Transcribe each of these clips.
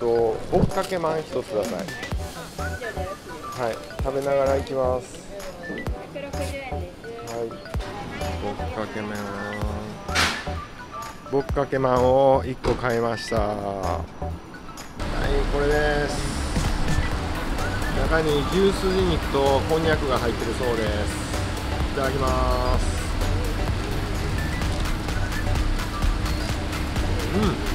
ぼっかけまん一つください。はい食べながら行きます。160円ですはい。ぼっかけまん。ぼっかけまんを1個買いました。はいこれです。中に牛すじ肉とこんにゃくが入ってるそうです。いただきます。うん。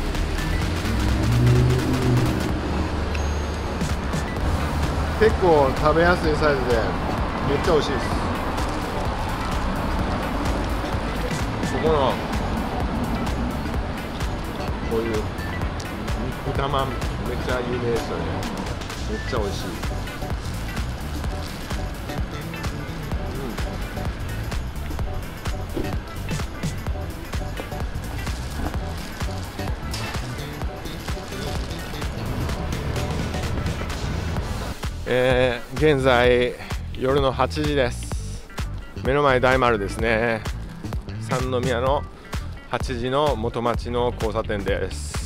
結構食べやすいサイズでめっちゃ美味しいです。ここのこういう肉玉めっちゃ有名ですよね。めっちゃ美味しい、えー、現在夜の8時です。目の前大丸ですね。三宮の8時の元町の交差点です。